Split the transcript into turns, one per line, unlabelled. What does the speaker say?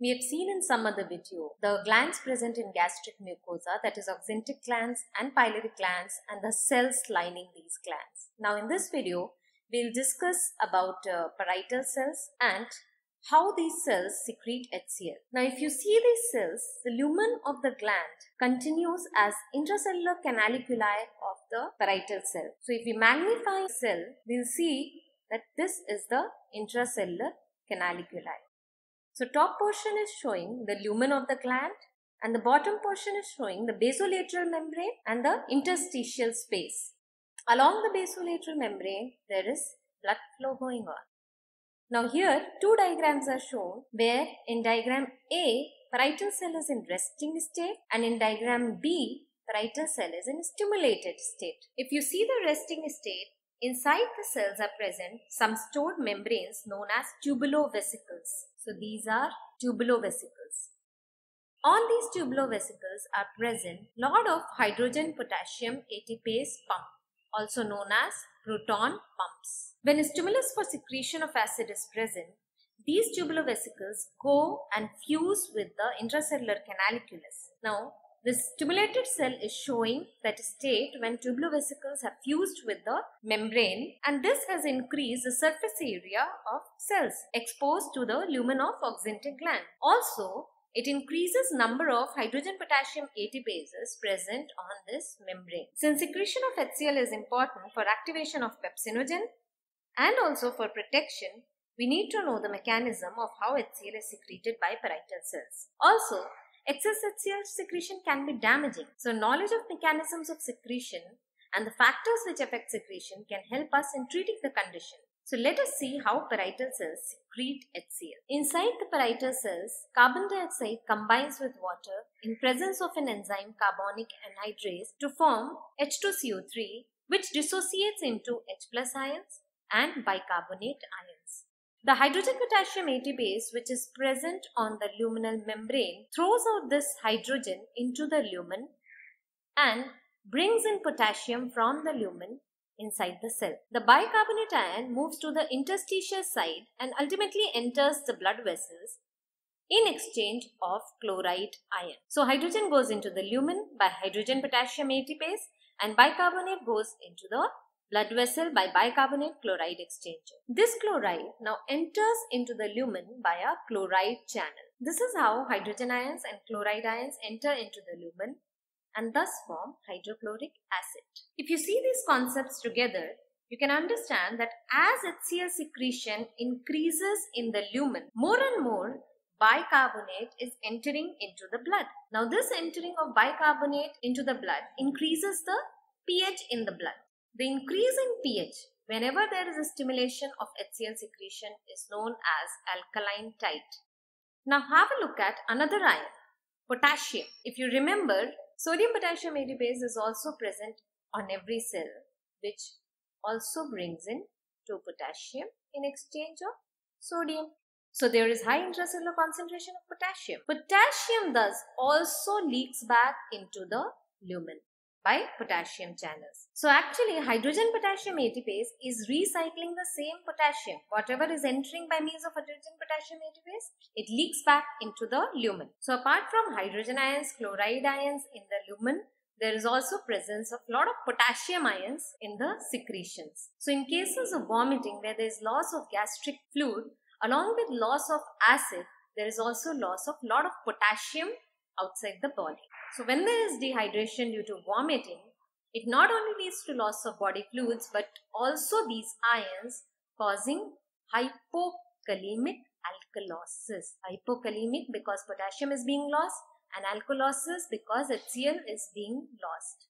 We have seen in some other video the glands present in gastric mucosa that is oxyntic glands and pyloric glands and the cells lining these glands. Now in this video we'll discuss about uh, parietal cells and how these cells secrete HCl. Now if you see these cells, the lumen of the gland continues as intracellular canaliculi of the parietal cell. So if we magnify the cell, we'll see that this is the intracellular canaliculi. So top portion is showing the lumen of the gland and the bottom portion is showing the basolateral membrane and the interstitial space. Along the basolateral membrane, there is blood flow going on. Now here, two diagrams are shown where in diagram A, parietal cell is in resting state and in diagram B, parietal cell is in stimulated state. If you see the resting state, inside the cells are present some stored membranes known as tubulovesicles. So these are tubulovesicles. On these tubulovesicles are present lot of hydrogen potassium ATPase pump also known as proton pumps. When a stimulus for secretion of acid is present, these tubulovesicles go and fuse with the intracellular canaliculus. Now, the stimulated cell is showing that state when tubular vesicles have fused with the membrane and this has increased the surface area of cells exposed to the lumen of oxyntic gland. Also, it increases number of hydrogen potassium ATPases present on this membrane. Since secretion of HCl is important for activation of pepsinogen and also for protection, we need to know the mechanism of how HCl is secreted by parietal cells. Also, excess HCl secretion can be damaging. So knowledge of mechanisms of secretion and the factors which affect secretion can help us in treating the condition. So let us see how parietal cells secrete HCl. Inside the parietal cells, carbon dioxide combines with water in presence of an enzyme carbonic anhydrase to form H2CO3 which dissociates into H plus ions and bicarbonate ions. The hydrogen potassium ATPase which is present on the luminal membrane throws out this hydrogen into the lumen and brings in potassium from the lumen inside the cell. The bicarbonate ion moves to the interstitial side and ultimately enters the blood vessels in exchange of chloride ion. So hydrogen goes into the lumen by hydrogen potassium ATPase and bicarbonate goes into the blood vessel by bicarbonate chloride exchanger. This chloride now enters into the lumen by a chloride channel. This is how hydrogen ions and chloride ions enter into the lumen and thus form hydrochloric acid. If you see these concepts together, you can understand that as HCl secretion increases in the lumen, more and more bicarbonate is entering into the blood. Now this entering of bicarbonate into the blood increases the pH in the blood. The increase in pH whenever there is a stimulation of HCl secretion is known as alkaline tide. Now have a look at another ion, potassium. If you remember, sodium potassium ATPase is also present on every cell which also brings in 2 potassium in exchange of sodium. So there is high intracellular concentration of potassium. Potassium thus also leaks back into the lumen by potassium channels. So actually hydrogen potassium ATPase is recycling the same potassium. Whatever is entering by means of hydrogen potassium ATPase, it leaks back into the lumen. So apart from hydrogen ions, chloride ions in the lumen, there is also presence of lot of potassium ions in the secretions. So in cases of vomiting where there is loss of gastric fluid, along with loss of acid, there is also loss of lot of potassium outside the body. So when there is dehydration due to vomiting, it not only leads to loss of body fluids but also these ions causing hypokalemic alkalosis. Hypokalemic because potassium is being lost and alkalosis because HCl is being lost.